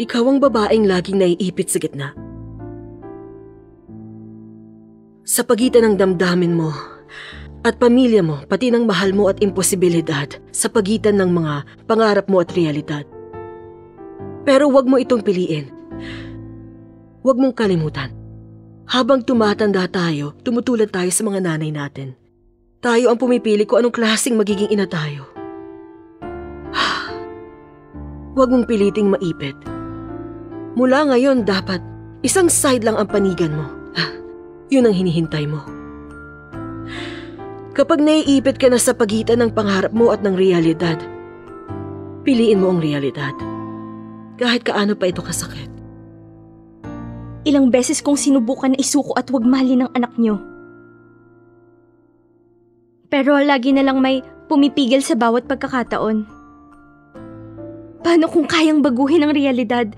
Ikaw ang babaeng laging naiipit sa gitna. Sa pagitan ng damdamin mo at pamilya mo, pati ng mahal mo at imposibilidad sa pagitan ng mga pangarap mo at realidad. Pero wag mo itong piliin. Huwag mong kalimutan. Habang tumatanda tayo, tumutulad tayo sa mga nanay natin. Tayo ang pumipili kung anong klaseng magiging ina tayo. Huwag mong piliting maipit. Mula ngayon dapat isang side lang ang panigan mo. Yun ang hinihintay mo. Kapag naiipit ka na sa pagitan ng pangarap mo at ng realidad, piliin mo ang realidad. Kahit kaano pa ito kasakit. Ilang beses kong sinubukan na isuko at wag mahalin ng anak niyo. Pero lagi na lang may pumipigil sa bawat pagkakataon. Paano kung kayang baguhin ang realidad?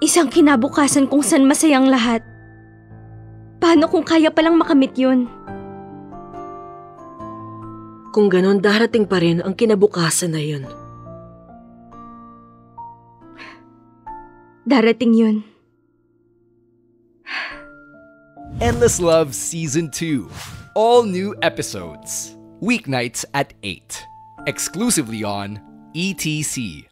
Isang kinabukasan kung saan masayang lahat. Paano kung kaya palang makamit yun? Kung ganon, darating pa rin ang kinabukasan na yun. Darating yun. Endless Love Season 2. All new episodes. Weeknights at 8. Exclusively on ETC.